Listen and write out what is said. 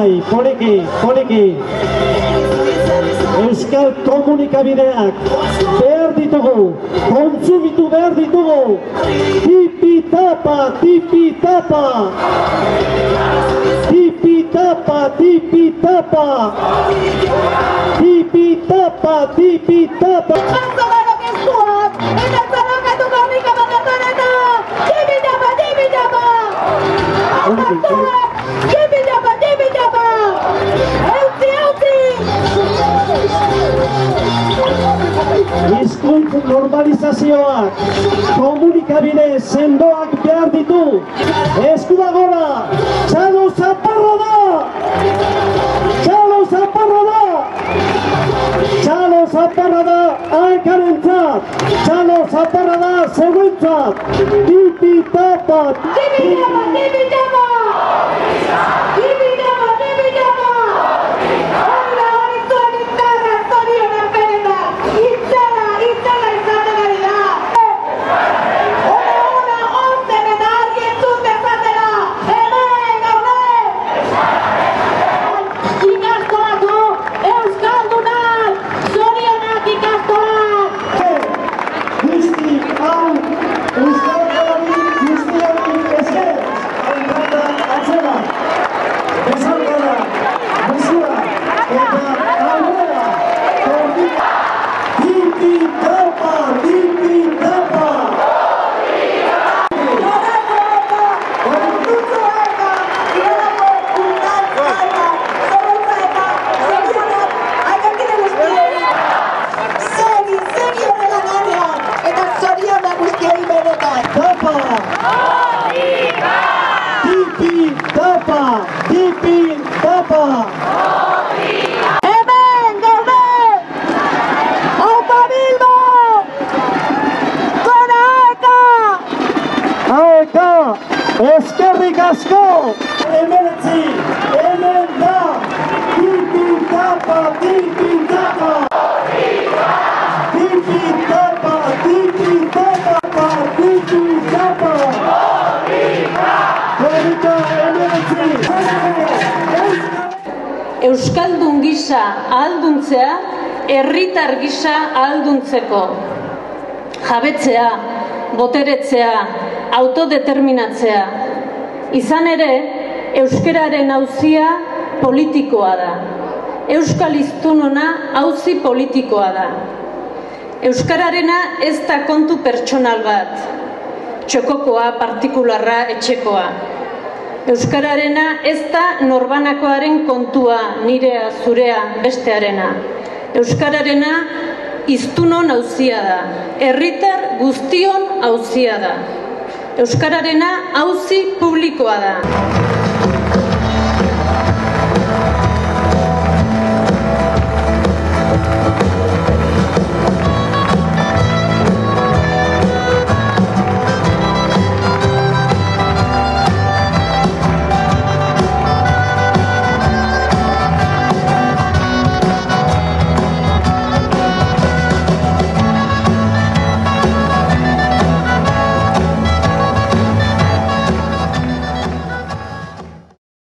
bai, poliki, poliki. Euskal komunikabideak behar ditugu, kontsumitu behar ditugu. Tipi tapa, tipi tapa. Tipi tapa, tipi tapa. Tipi tapa, tipi tapa. Jantzolero keztuak, eta zarrakatu korrika batatorena! Tibi normalizazioak, komunikabide sendoak behar ditu. Eskuda gora, txalo zaparra da! Txalo zaparra da! Txalo zaparra da aekarentzat! Txalo zaparra da zeuentzat! Tipi tapa! Tibi tapa, tibi tapa! Tapa! Tipi tapa! Tipi tapa! Hemen gaude! Opa Bilbo! Gora! Aeka! Eskerrik asko! Hemen da! Euskaldun gisa ahalduntzea, herritar gisa ahalduntzeko. Jabetzea, boteretzea, autodeterminatzea. Izan ere, euskararen auzia politikoa da. Euskal hiztunona auzi politikoa da. Euskararena ez da kontu pertsonal bat. Txokokoa, partikularra, etxekoa. Euskararena ez da norbanakoaren kontua, nirea, zurea, bestearena. Euskararena iztunon auzia da, herritar guztion auzia da. Euskararena auzi publikoa da.